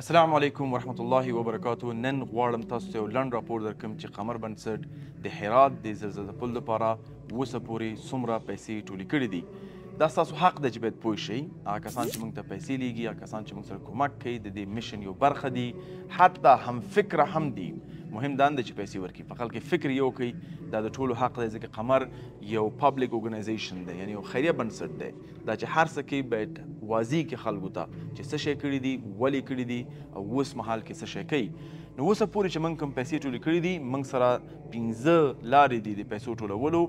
السلام علیکم ورحمت الله وبرکاته نن غواړم تاسو ته یو لنډ راپور درکم چې قمر بنسټ د هرات د زلزله پل لپاره اوسه پورې څومره پیسې ټولې کړې دي دا ستاسو حق دی چې باید پوه شئ هغه کسان چې موږ ته پیسې لیږي هغه کسان چې موږ سره کمک کوي د دې میشن یو برخه دي حتی هم فکر هم دي مهم دا نه چې پیسې ورکړي په خلک فکر یو کوي دا د ټولو حق دی ځکه قمر یو پبلک ارګنایزیشن دی یعنی یو خیریه بنسټ دی دا چې هر څه کوي باید واضح کې خلکو ته چې څه شی کړي دي ولې کړي دي او اوس مهال کې څه شی کوي نو اوسه پورې چې موږ کوم پیسې ټولې کړې دي موږ سره پنځه لارې دي د پیسو ټولولو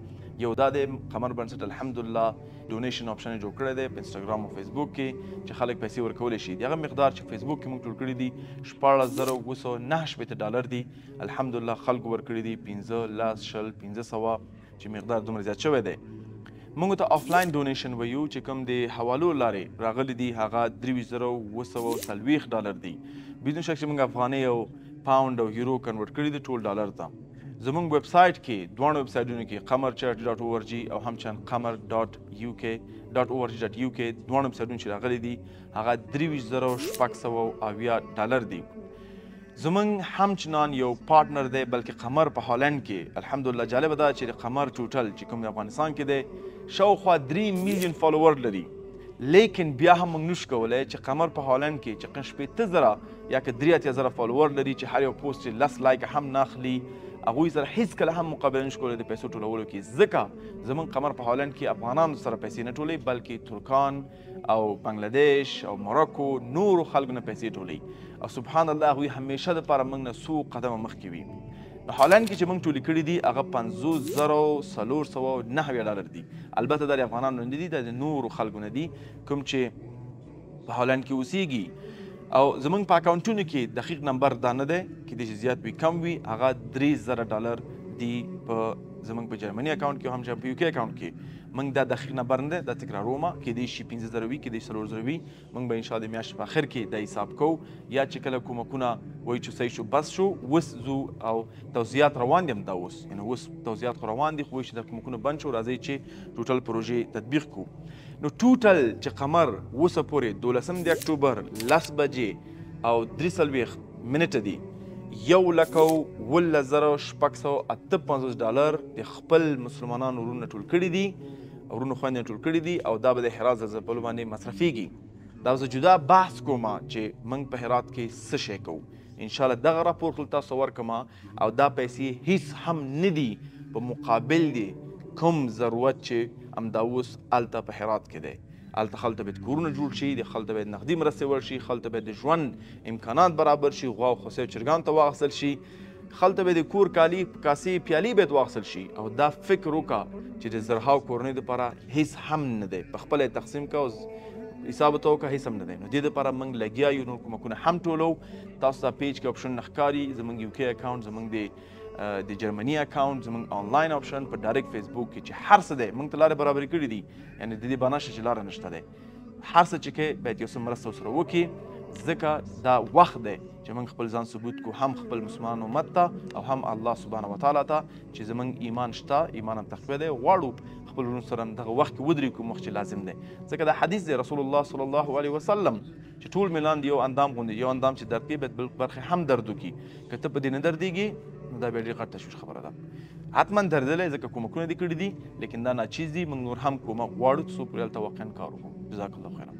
یو دا دی قمر بنسټ الحمدلله ډونیشن آپشن جوړ کړی دی په انسټاګرام او فیسبوک کې چې خلک پیسې ورکولی شي دغه مقدار چې فیسبوک کې موږ ټول کړي دي شپاړس زره اووه سوه نهه شپېته ډالر دي الحمدلله خلکو ورکړي دي پنځه لس شل پنځه سوه چې مقدار دومره زیات شوی دی موږ ته آفلاین ډونیشن ویو چې کوم د حوالو لارې راغلي دي هغه درې ویشت زره اووه سوه او څلوېښت ډالر دي بدون شک چې موږ افغانۍ او پاونډ او یورو کنورټ کړي دي ټول ډالر ته زموږ ویب سایټ کې دواړو ویب سایټونو کې قمر چرچ ډاټ او ار جي او همچنان قمر ډاټ یو کې ډاټ او ار جي ډاټ یو کې دواړو ویب سایټونو چې راغلي دي هغه درې ویشت زره شپږ سوه او اویا ډالر دي زمونږ همچ نان یو پارټنر دی بلکې قمر په هالنډ کې الحمدلله جالبه دا چې قمر ټوټل چې کوم افغانستان کې دی شاوخوا درې میلیون فالوور لري لیکن بیا هم موږ نشو کولای چې قمر په هالنډ کې چې قن شپېته زره یا که درې اتیا زره فالوور لري چې هر یو پوسټ چې لس لایک هم نه اخلي هغوی سره هیڅ کله هم مقابله نشو کولای د پیسو ټولولو کې ځکه زمونږ قمر په هالنډ کې افغانانو سره پیسې نه ټولوي بلکې ترکان او بنګله دیش او مراکو نورو خلکو نه پیسې ټولوي او سبحان الله هغوی همیشه دپاره موږ نه څو قدمه مخکې وي په هالنډ کې چې موږ ټولې کړي دي هغه پنځوس زره او څلور سوه او نهه اویا ډالر دي البته دا د افغانانو نه دي دا د نورو خلکو نه دي کوم چې په هالنډ کې اوسیږي او زمونږ په اکاونټونو کې دقیق نمبر دا نه دی کې د زیات وي کم وي هغه درې زره ډالر دي په زمونږ په جرمني اکاونټ کې هم چې په یو کې اکاونټ کې موږ دا دقیق نمبر نه دی دا تکراروم کېدای شي پنځه زره وي کېدای شي څلور زره وي موږ به انشاءالله د میاشتې په اخر کې دا حساب کوو یا چې کله کومکونه وایي چې صحیح شو بس شو اوس ځو او توضیحات روان دي همدا اوس یعنې اوس توضیحات خو روان دي خو وایي چې دا کومکونه بند شو راځئ چې ټوټل پروژې تطبیق کړو نو ټوټل چې قمر اوسه پورې دولسم د اکټوبر لس بجې او درې څلوېښت منټه دي یو لک او اوولس زره شپږ سوه اته پنځوس ډالر د خپل مسلمانانو وروڼو ټول کړي دي وروڼو خویندې ټول کړي دي او دا به د هرات زلزلپلو باندې مصرفیږي دا زه جدا بحث کوم چې موږ په هرات کې څه شی کوو ان شاء الله دغه راپور خپل تاسو ورکما او دا پیسې هیڅ هم ندي په مقابل دې کوم ضرورت چې همدا اوس هلته په هرات کې دی هلته خلکو ته باید کورونه جوړ شي د خلکو ته باید نقدي مرستې ورشي خلکو ته باید د ژوند امکانات برابر شي غوا او خوسیو چرګان ته واخیستل شي خلته به د کور کالی کاسي پیالي به واغسل شي او دا فکر وکا چې د زرهاو کورنۍ لپاره هیڅ هم نه دی په خپل تقسیم کا حساب تو کا هیڅ هم نه دی نو د لپاره موږ لګیا یو نور کومکونه هم ټولو تاسو ته پیج کې اپشن نخکاری زمونږ یو کې اکاونټ زمونږ دی د جرمني اکاونټ زمونږ آنلاین اپشن په ډایرکټ فیسبوک کې چې هر څه دی مونږ ته لارې برابرې کړې دي یعنی د دې بنا شي چې لاره نشته دی هر څه چې کې باید یو څه مرسته سره وکړي ځکه دا وخت دی چې موږ خپل ځان ثبوت کو هم خپل مسلمان امت ته او هم الله سبحانه وتعالى ته چې زمونږ ایمان شته ایمان هم تقوی دی غواړو خپل ورونو سره دغه وخت کې ودرې کو مخ چې لازم دی ځکه دا حدیث دی رسول الله صلی الله علیه وسلم چې ټول ملان د یو اندام غوندې یو اندام چې درد کوي باید بل برخې هم درد وکړي که ته په دې نه دردېږي نو دا بیا ډېر غټ تشویش خبره ده حتما دردلی ځکه کومکونه دې کړي دي لیکن دا ناچیز دي موږ نور هم کومک غواړو څو پورې هلته واقعا کار وکړو جزاک الله خیرا